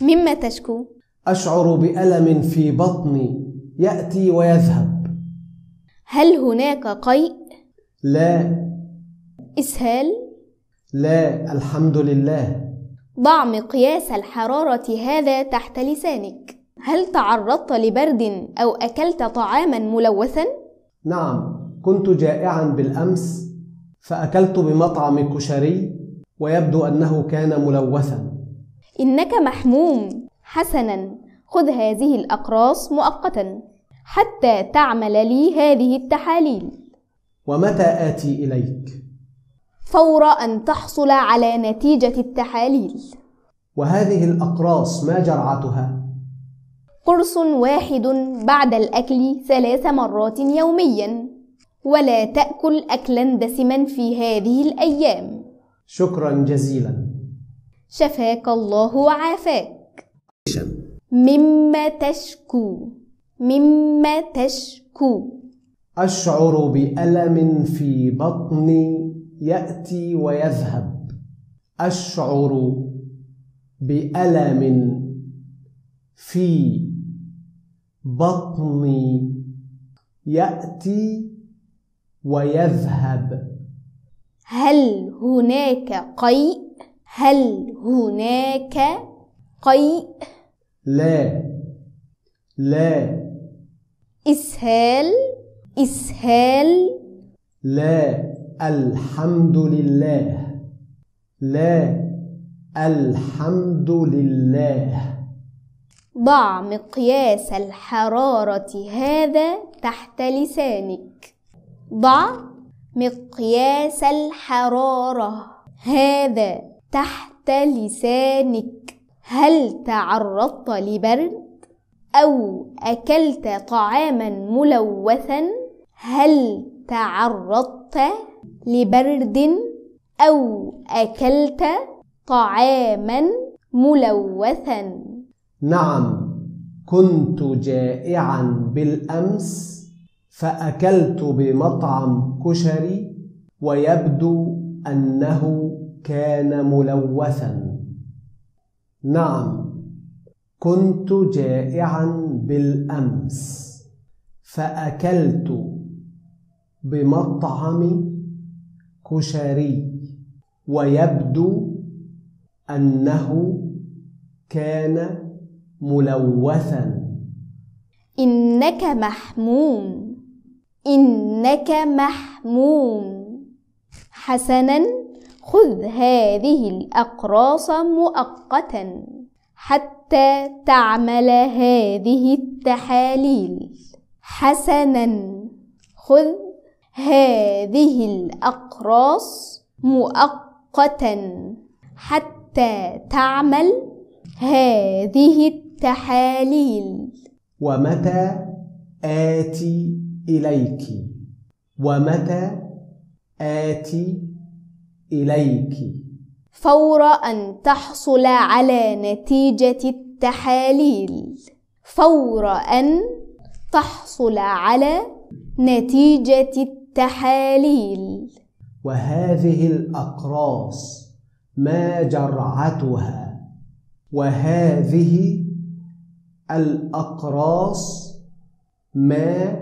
مما تشكو. أشعر بألم في بطني يأتي ويذهب. هل هناك قيء؟ لا. إسهال. لا الحمد لله. ضع مقياس الحرارة هذا تحت لسانك. هل تعرضت لبرد أو أكلت طعاما ملوثا؟ نعم كنت جائعا بالأمس فأكلت بمطعم كشري ويبدو أنه كان ملوثا. إنك محموم. حسنا خذ هذه الأقراص مؤقتا حتى تعمل لي هذه التحاليل. ومتى آتي إليك؟ فور أن تحصل على نتيجة التحاليل. وهذه الأقراص ما جرعتها؟ قرص واحد بعد الأكل ثلاث مرات يوميا. ولا تأكل أكلا دسما في هذه الأيام. شكرا جزيلا. شفاك الله وعافاك. مما تشكو مما تشكو. أشعر بألم في بطني يأتي ويذهب. أشعر بألم في بطني يأتي ويذهب. هل هناك قيء؟ هل هناك قيء؟ لا. لا. إسهال. إسهال. لا. الحمد لله. لا. الحمد لله. ضع مقياس الحرارة هذا تحت لسانك. ضع مقياس الحرارة هذا تحت لسانك. هل تعرضت لبرد؟ أو أكلت طعاما ملوثا؟ هل تعرضت لبرد؟ أو أكلت طعاما ملوثا؟ نعم كنت جائعا بالأمس فأكلت بمطعم كشري ويبدو أنه كان ملوثا. نعم كنت جائعا بالأمس فأكلت بمطعم كشري ويبدو أنه كان ملوثا. إنك محموم. إنك محموم. حسنا. خذ هذه الأقراص مؤقتا حتى تعمل هذه التحاليل. حسنا. خذ هذه الأقراص مؤقتا حتى تعمل هذه التحاليل. ومتى آتي إليك؟ ومتى آتي إليك. فور أن تحصل على نتيجة التحاليل. فور أن تحصل على نتيجة التحاليل. وهذه الأقراص ما جرعتها. وهذه الأقراص ما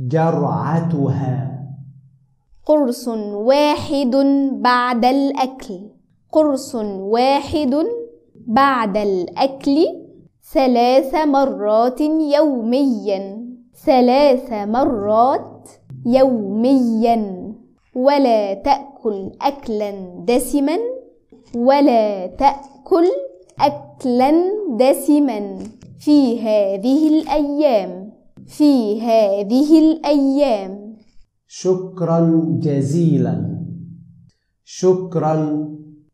جرعتها. قرص واحد بعد الأكل. قرص واحد بعد الأكل ثلاث مرات يوميا. ثلاث مرات يوميا. ولا تأكل أكلا دسما. ولا تأكل أكلا دسما. في هذه الأيام في هذه الأيام. شكرا جزيلا. شكرا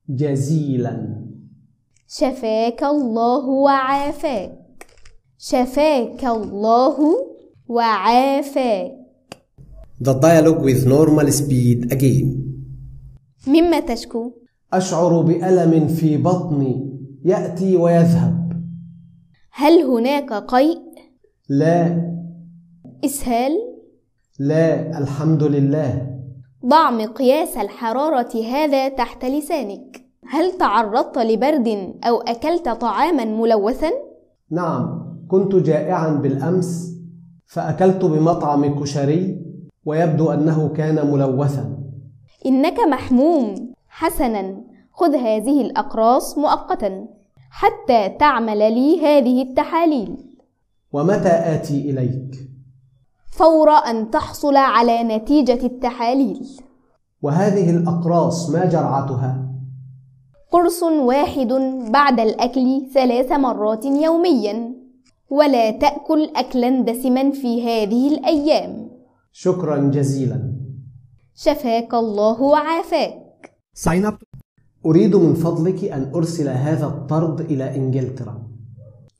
جزيلا. شفاك الله وعافاك. شفاك الله وعافاك. The dialogue with normal speed again. مما تشكو. أشعر بألم في بطني. يأتي ويذهب. هل هناك قيء؟ لا. إسهال؟ لا الحمد لله. ضع مقياس الحرارة هذا تحت لسانك. هل تعرضت لبرد أو أكلت طعاما ملوثا؟ نعم كنت جائعا بالأمس فأكلت بمطعم كشري ويبدو أنه كان ملوثا. إنك محموم. حسنا خذ هذه الأقراص مؤقتا حتى تعمل لي هذه التحاليل. ومتى آتي إليك؟ فور أن تحصل على نتيجة التحاليل وهذه الأقراص ما جرعتها؟ قرص واحد بعد الأكل ثلاث مرات يوميا ولا تأكل أكلا دسما في هذه الأيام شكرا جزيلا شفاك الله وعافاك Sign up. أريد من فضلك أن أرسل هذا الطرد إلى إنجلترا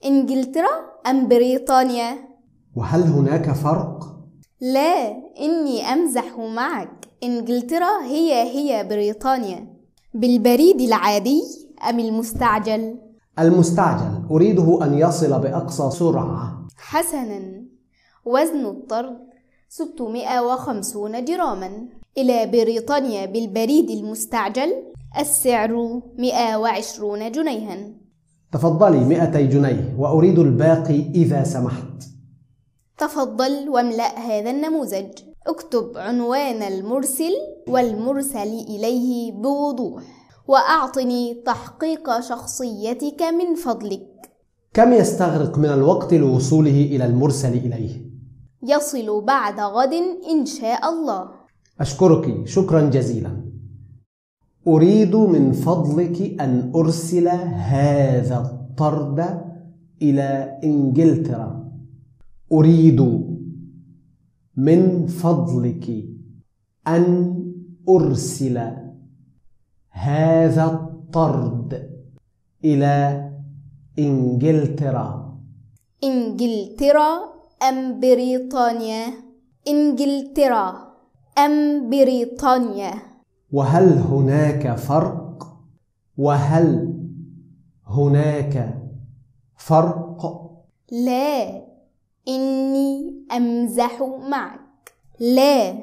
إنجلترا أم بريطانيا؟ وهل هناك فرق؟ لا إني أمزح معك. إنجلترا هي هي بريطانيا. بالبريد العادي أم المستعجل؟ المستعجل. أريده أن يصل بأقصى سرعة. حسنا. وزن الطرد 650 جراما. إلى بريطانيا بالبريد المستعجل السعر 120 جنيها. تفضلي 200 جنيه وأريد الباقي إذا سمحت. تفضل واملأ هذا النموذج. اكتب عنوان المرسل والمرسل إليه بوضوح وأعطني تحقيق شخصيتك من فضلك. كم يستغرق من الوقت لوصوله إلى المرسل إليه؟ يصل بعد غد إن شاء الله. أشكرك شكرا جزيلا. أريد من فضلك أن أرسل هذا الطرد إلى إنجلترا. أريد من فضلك أن أرسل هذا الطرد إلى إنجلترا إنجلترا أم بريطانيا إنجلترا أم بريطانيا وهل هناك فرق؟ وهل هناك فرق؟ لا إني أمزح معك. لا.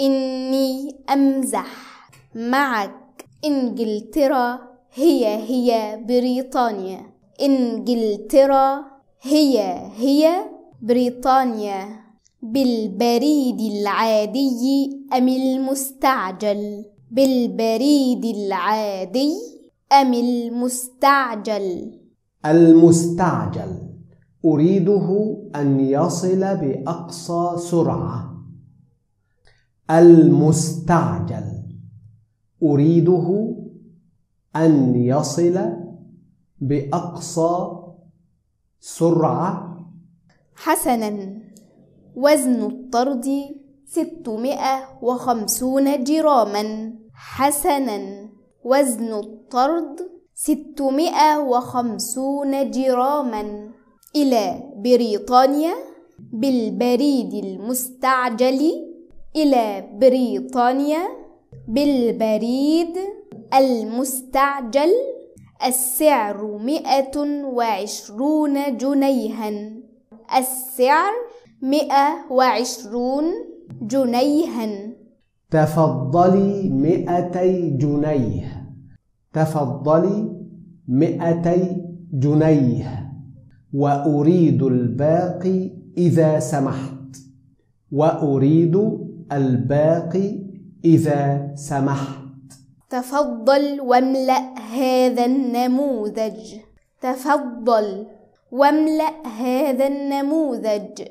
إني أمزح معك. إنجلترا هي هي بريطانيا. إنجلترا هي هي بريطانيا. بالبريد العادي أم المستعجل؟ بالبريد العادي أم المستعجل؟ المستعجل. أريده أن يصل بأقصى سرعة. المستعجل. أريده أن يصل بأقصى سرعة. حسنا. وزن الطرد 650 جراما. حسنا. وزن الطرد 650 جراما. إلى بريطانيا بالبريد المستعجل إلى بريطانيا بالبريد المستعجل السعر مئة وعشرون جنيها. السعر مئة وعشرون جنيها. تفضلي مئتي جنيه. تفضلي مئتي جنيه. وأريد الباقي إذا سمحت. وأريد الباقي إذا سمحت. تفضل واملأ هذا النموذج. تفضل واملأ هذا النموذج.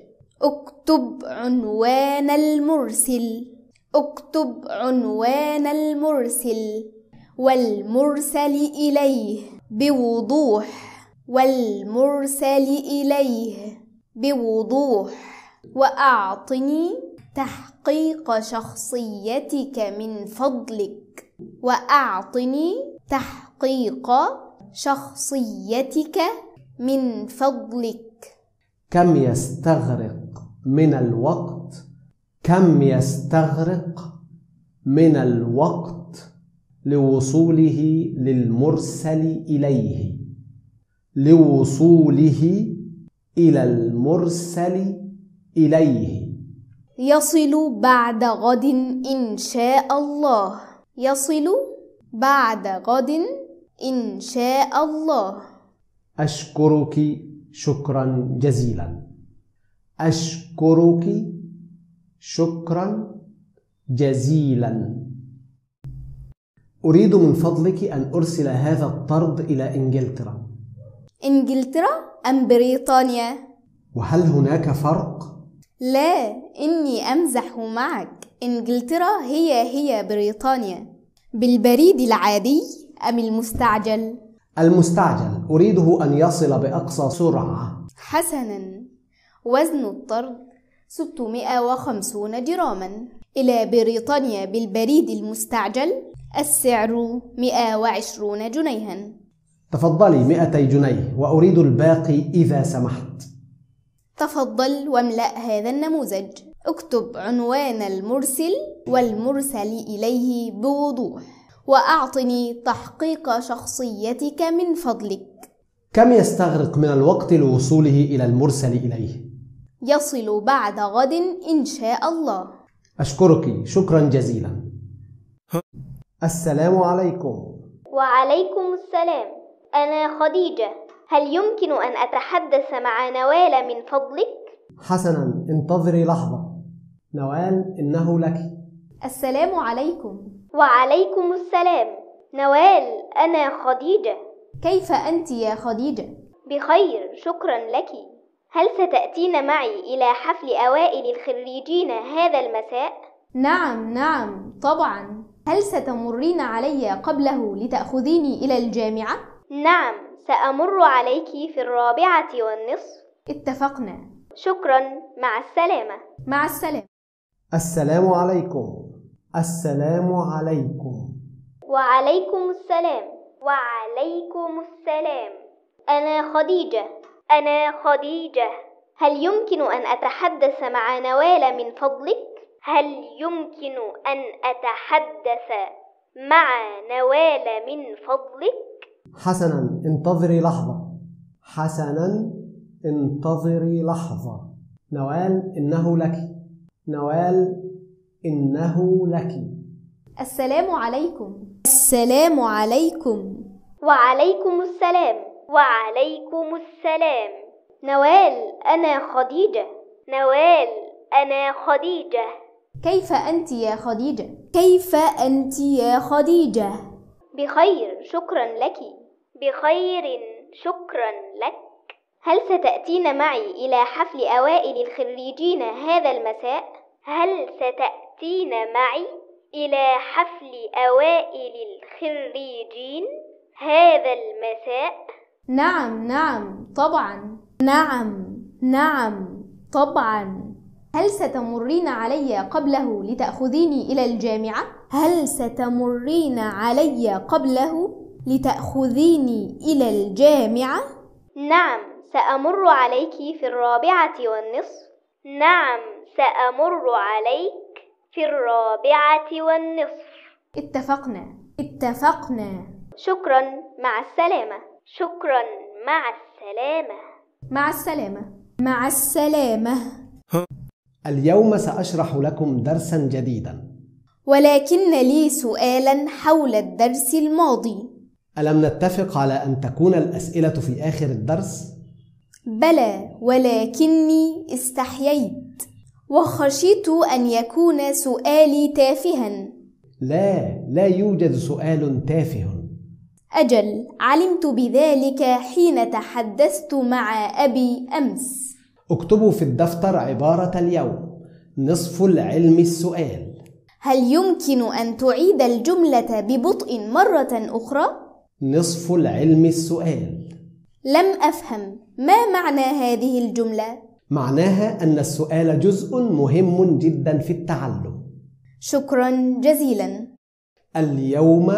اكتب عنوان المرسل. اكتب عنوان المرسل. والمرسل إليه بوضوح. والمرسل إليه بوضوح وأعطني تحقيق شخصيتك من فضلك وأعطني تحقيق شخصيتك من فضلك. كم يستغرق من الوقت؟ كم يستغرق من الوقت لوصوله للمرسل إليه؟ لوصوله إلى المرسل إليه. يصل بعد غد إن شاء الله. يصل بعد غد إن شاء الله. أشكرك شكرا جزيلا. أشكرك شكرا جزيلا. أريد من فضلك أن أرسل هذا الطرد إلى إنجلترا. إنجلترا أم بريطانيا؟ وهل هناك فرق؟ لا إني أمزح معك. إنجلترا هي هي بريطانيا. بالبريد العادي أم المستعجل؟ المستعجل. أريده أن يصل بأقصى سرعة. حسنا. وزن الطرد 650 جراما. إلى بريطانيا بالبريد المستعجل السعر 120 جنيها. تفضلي 200 جنيه وأريد الباقي إذا سمحت. تفضل واملأ هذا النموذج. اكتب عنوان المرسل والمرسل إليه بوضوح وأعطني تحقيق شخصيتك من فضلك. كم يستغرق من الوقت لوصوله إلى المرسل إليه؟ يصل بعد غد إن شاء الله. أشكرك شكرا جزيلا. السلام عليكم. وعليكم السلام. أنا خديجة هل يمكن أن أتحدث مع نوال من فضلك؟ حسنا انتظري لحظة نوال إنه لك السلام عليكم وعليكم السلام نوال أنا خديجة كيف أنت يا خديجة؟ بخير شكرا لك هل ستأتين معي إلى حفل أوائل الخريجين هذا المساء؟ نعم نعم طبعا هل ستمرين علي قبله لتأخذيني إلى الجامعة؟ نعم سأمر عليك في الرابعة والنصف. اتفقنا. شكرا مع السلامة. مع السلامة. السلام عليكم. السلام عليكم. وعليكم السلام. وعليكم السلام. أنا خديجة. أنا خديجة. هل يمكن أن أتحدث مع نوال من فضلك؟ هل يمكن أن أتحدث مع نوال من فضلك؟ حسنا انتظري لحظة. حسنا انتظري لحظة. نوال إنه لك. نوال إنه لك. السلام عليكم. السلام عليكم. وعليكم السلام. وعليكم السلام. نوال أنا خديجة. نوال أنا خديجة. كيف أنت يا خديجة؟ كيف أنت يا خديجة؟ بخير شكرا لك بخير شكرا لك هل ستأتين معي إلى حفل أوائل الخريجين هذا المساء؟ هل ستأتين معي إلى حفل أوائل الخريجين هذا المساء؟ نعم نعم طبعا نعم نعم طبعا هل ستمرين علي قبله لتأخذيني إلى الجامعة؟ هل ستمرين علي قبله لتأخذيني إلى الجامعة؟ نعم سأمر عليك في الرابعة والنصف. نعم سأمر عليك في الرابعة والنصف. اتفقنا اتفقنا. شكرا مع السلامة. شكرا مع السلامة. مع السلامة. مع السلامة. اليوم سأشرح لكم درسا جديدا. ولكن لي سؤالا حول الدرس الماضي. ألم نتفق على أن تكون الأسئلة في آخر الدرس؟ بلى ولكني استحييت وخشيت أن يكون سؤالي تافها. لا لا يوجد سؤال تافه. أجل علمت بذلك حين تحدثت مع أبي أمس. اكتبوا في الدفتر عبارة اليوم. نصف العلم السؤال. هل يمكن أن تعيد الجملة ببطء مرة أخرى؟ نصف العلم السؤال. لم أفهم. ما معنى هذه الجملة؟ معناها أن السؤال جزء مهم جدا في التعلم. شكرا جزيلا. اليوم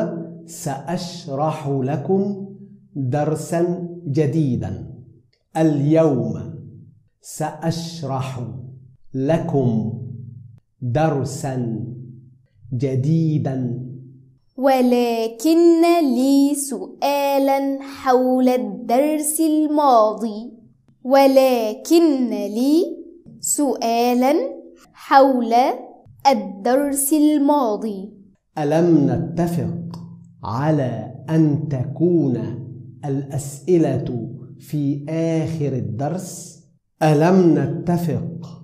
سأشرح لكم درسا جديدا. اليوم سأشرح لكم درسا جديدا. ولكن لي سؤالا حول الدرس الماضي. ولكن لي سؤالا حول الدرس الماضي. ألم نتفق على أن تكون الأسئلة في آخر الدرس؟ ألم نتفق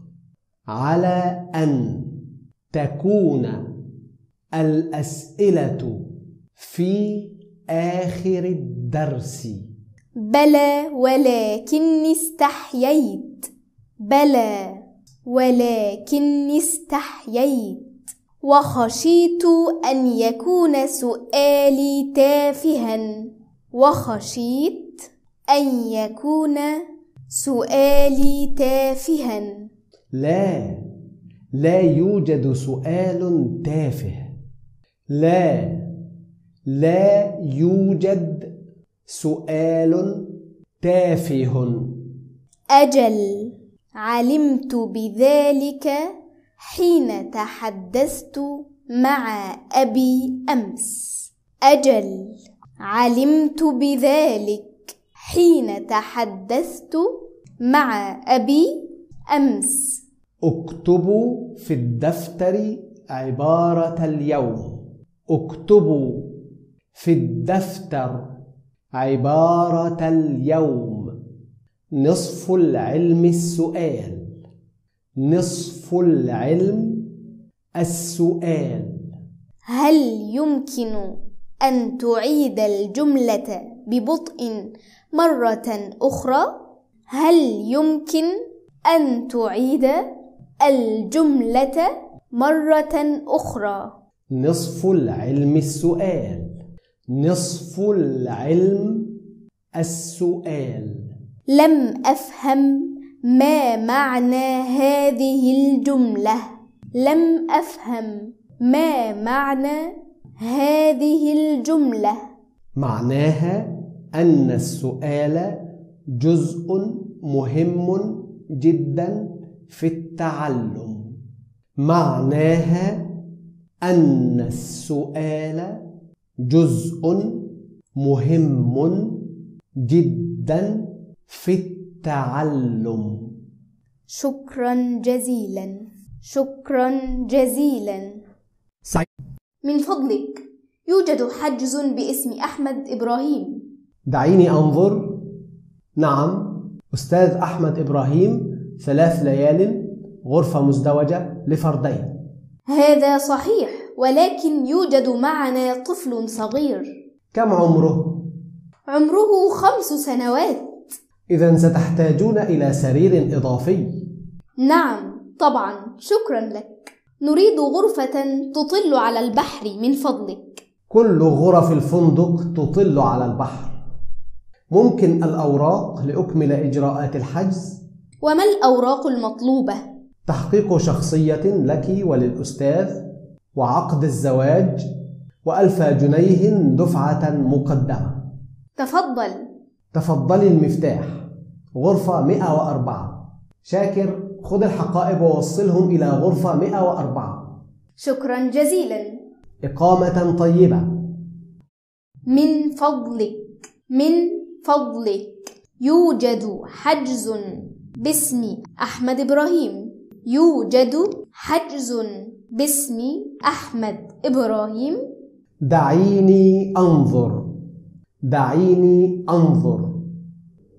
على أن تكون الأسئلة في آخر الدرس؟ بلى ولكني استحييت. بلى ولكني استحييت. وخشيت أن يكون سؤالي تافها. وخشيت أن يكون سؤالي تافها. لا لا يوجد سؤال تافه. لا لا يوجد سؤال تافه. أجل علمت بذلك حين تحدثت مع أبي أمس. أجل علمت بذلك حين تحدثت مع أبي أمس. اكتبوا في الدفتر عبارة اليوم. اكتبوا في الدفتر عبارة اليوم. نصف العلم السؤال. نصف العلم السؤال. هل يمكن أن تعيد الجملة ببطء مرة أخرى؟ هل يمكن أن تعيد الجملة مرة أخرى؟ نصف العلم السؤال نصف العلم السؤال لم أفهم ما معنى هذه الجملة لم أفهم ما معنى هذه الجملة معناها أن السؤال جزء مهم جدا في التعلم. معناها أن السؤال جزء مهم جدا في التعلم. شكرا جزيلا. شكرا جزيلا. من فضلك يوجد حجز باسم أحمد إبراهيم. دعيني أنظر. نعم أستاذ أحمد إبراهيم ثلاث ليال غرفة مزدوجة لفردين. هذا صحيح ولكن يوجد معنا طفل صغير. كم عمره؟ عمره خمس سنوات. إذا ستحتاجون إلى سرير إضافي. نعم طبعا شكرا لك. نريد غرفة تطل على البحر من فضلك. كل غرف الفندق تطل على البحر. ممكن الأوراق لأكمل إجراءات الحجز؟ وما الأوراق المطلوبة؟ تحقيق شخصية لك وللأستاذ وعقد الزواج وألف جنيه دفعة مقدمة. تفضل. تفضلي المفتاح. غرفة 104 شاكر خذ الحقائب ووصلهم إلى غرفة 104 شكرا جزيلا. إقامة طيبة. من فضلك من فضلك. يوجد حجز باسم أحمد إبراهيم. يوجد حجز باسم أحمد إبراهيم. دعيني أنظر. دعيني أنظر.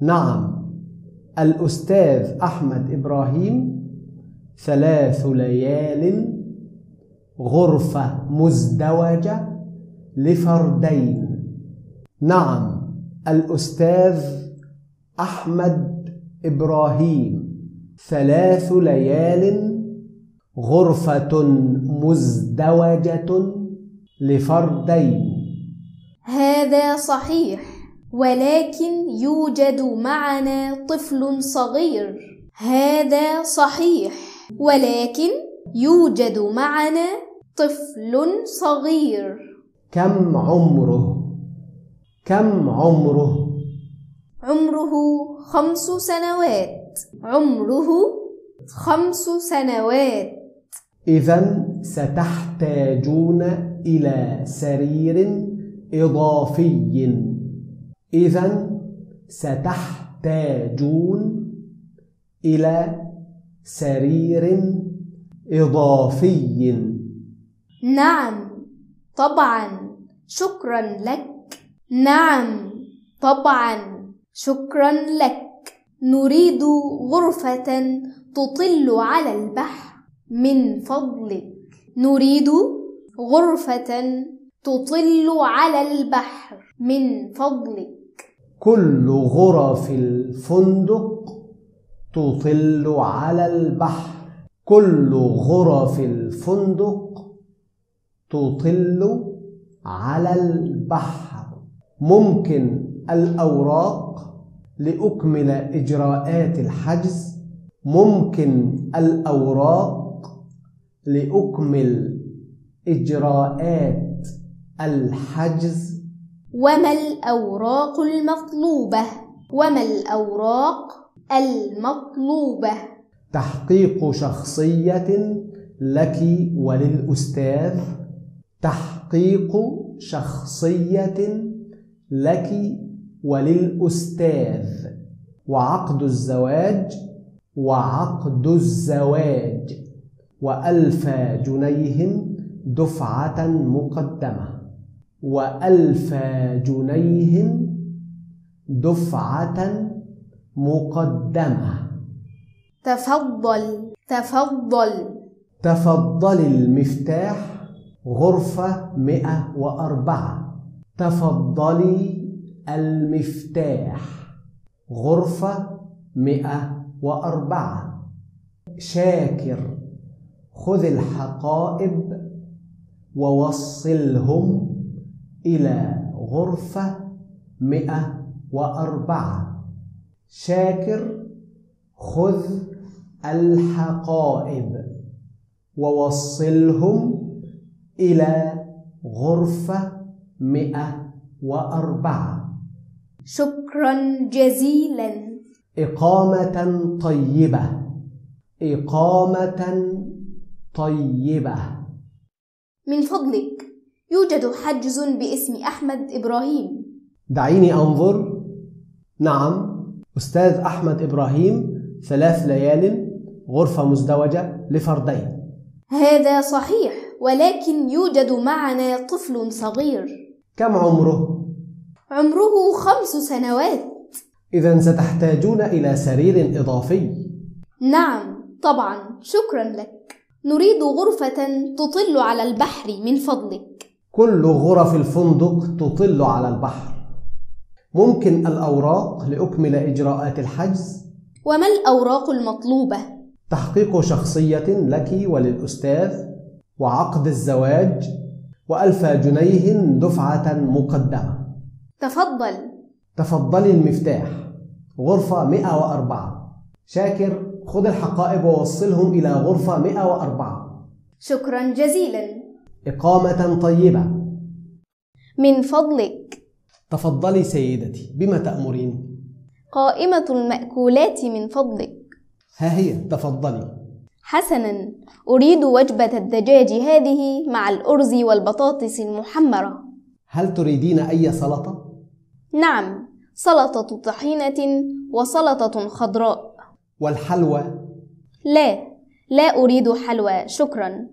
نعم الأستاذ أحمد إبراهيم ثلاث ليال غرفة مزدوجة لفردين. نعم الأستاذ أحمد إبراهيم. ثلاث ليال غرفة مزدوجة لفردين. هذا صحيح ولكن يوجد معنا طفل صغير. هذا صحيح ولكن يوجد معنا طفل صغير. كم عمره؟ كم عمره؟ عمره خمس سنوات. عمره خمس سنوات. إذا ستحتاجون إلى سرير إضافي. إذا ستحتاجون إلى سرير إضافي. نعم طبعا. شكرا لك. نعم طبعا. شكرا لك. نريد غرفة تطل على البحر. من فضلك. نريد غرفة تطل على البحر. من فضلك. كل غرف الفندق تطل على البحر. كل غرف الفندق تطل على البحر. ممكن الأوراق لأكمل إجراءات الحجز ممكن الأوراق لأكمل إجراءات الحجز. وما الأوراق المطلوبة؟ وما الأوراق المطلوبة؟ تحقيق شخصية لك وللأستاذ. تحقيق شخصية لك وللأستاذ. وعقد الزواج وعقد الزواج. وألف جنيه دفعة مقدمة. وألف جنيه دفعة مقدمة. تفضل تفضل. تفضل المفتاح غرفة 104 تفضلي المفتاح. غرفة 104 شاكر خذ الحقائب ووصلهم إلى غرفة 104 شاكر خذ الحقائب ووصلهم إلى غرفة 104 شكرا جزيلا. إقامة طيبة. إقامة طيبة. من فضلك يوجد حجز باسم أحمد إبراهيم. دعيني أنظر. نعم أستاذ أحمد إبراهيم ثلاث ليال غرفة مزدوجة لفردين. هذا صحيح ولكن يوجد معنا طفل صغير. كم عمره؟ عمره خمس سنوات. إذا ستحتاجون إلى سرير إضافي. نعم طبعا شكرا لك. نريد غرفة تطل على البحر من فضلك. كل غرف الفندق تطل على البحر. ممكن الأوراق لأكمل إجراءات الحجز؟ وما الأوراق المطلوبة؟ تحقيق شخصية لك وللأستاذ وعقد الزواج؟ وألف جنيه دفعة مقدمة. تفضل. تفضلي المفتاح. غرفة 104 شاكر خذ الحقائب ووصلهم إلى غرفة 104 شكرا جزيلا. إقامة طيبة. من فضلك. تفضلي سيدتي بما تأمرين؟ قائمة المأكولات من فضلك. ها هي تفضلي. حسنا. أريد وجبة الدجاج هذه مع الأرز والبطاطس المحمرة. هل تريدين أي سلطة؟ نعم سلطة طحينة وسلطة خضراء. والحلوى؟ لا لا أريد حلوى شكرا.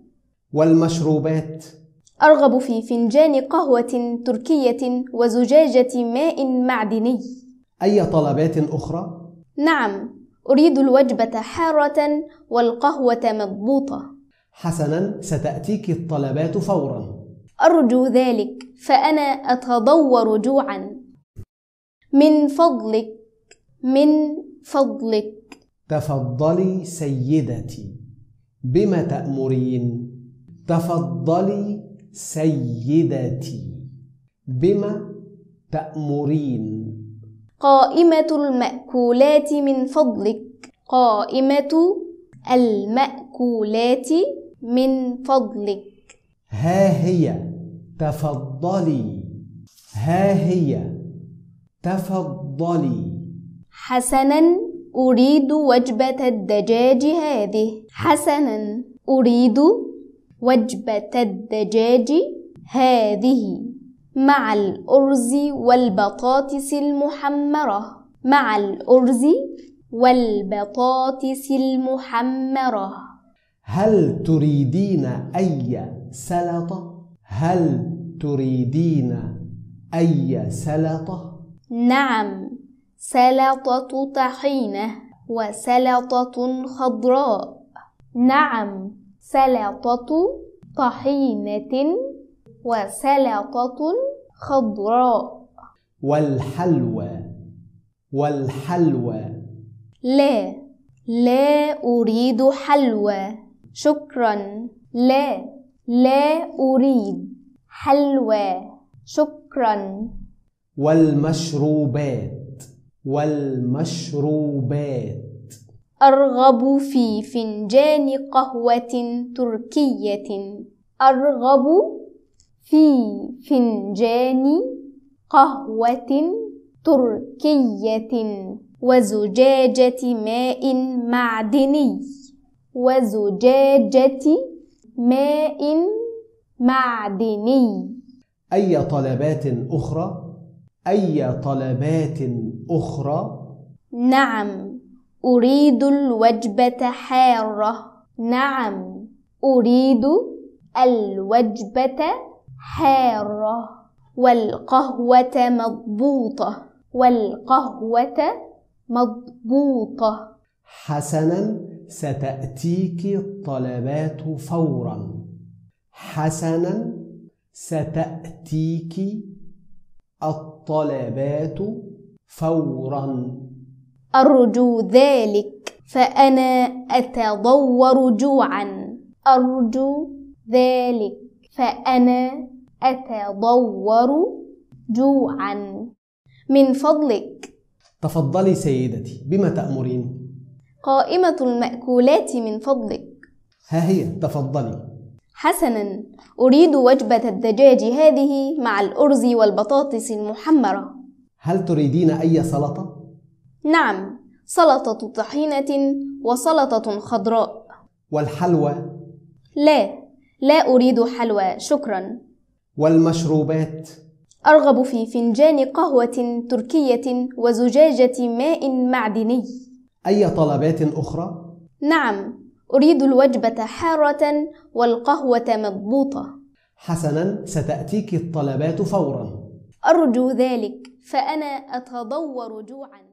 والمشروبات؟ أرغب في فنجان قهوة تركية وزجاجة ماء معدني. أي طلبات أخرى؟ نعم أريد الوجبة حارة والقهوة مضبوطة. حسنا ستأتيك الطلبات فورا. أرجو ذلك فأنا أتضور جوعا. من فضلك من فضلك. تفضلي سيدتي بما تأمرين؟ تفضلي سيدتي بما تأمرين؟ قائمة المأكولات من فضلك. قائمة المأكولات من فضلك. ها هي تفضلي. ها هي تفضلي. حسنا أريد وجبة الدجاج هذه. حسنا أريد وجبة الدجاج هذه. مع الأرز والبطاطس المحمرة مع الأرز والبطاطس المحمرة هل تريدين أي سلطة؟ هل تريدين أي سلطة؟ نعم سلطة طحينة وسلطة خضراء نعم سلطة طحينة وسلطة خضراء. والحلوى والحلوى. لا لا أريد حلوى. شكرا. لا لا أريد حلوى. شكرا. والمشروبات والمشروبات. أرغب في فنجان قهوة تركية. أرغب في فنجان قهوة تركية وزجاجة ماء معدني وزجاجة ماء معدني أي طلبات أخرى؟ أي طلبات أخرى؟ نعم أريد الوجبة حارة نعم أريد الوجبة حارة والقهوة مضبوطة والقهوة مضبوطة. حسنا ستأتيك الطلبات فورا. حسنا ستأتيك الطلبات فورا. أرجو ذلك فأنا أتضور جوعا. أرجو ذلك فأنا أتضور جوعا. من فضلك. تفضلي سيدتي بما تأمرين؟ قائمة المأكولات من فضلك. ها هي تفضلي. حسنا أريد وجبة الدجاج هذه مع الأرز والبطاطس المحمرة. هل تريدين أي سلطة؟ نعم سلطة طحينة وسلطة خضراء. والحلوى؟ لا لا أريد حلوى شكرا. والمشروبات. أرغب في فنجان قهوة تركية وزجاجة ماء معدني. أي طلبات أخرى؟ نعم أريد الوجبة حارة والقهوة مضبوطة. حسنا ستأتيك الطلبات فورا. أرجو ذلك فأنا أتضور جوعا.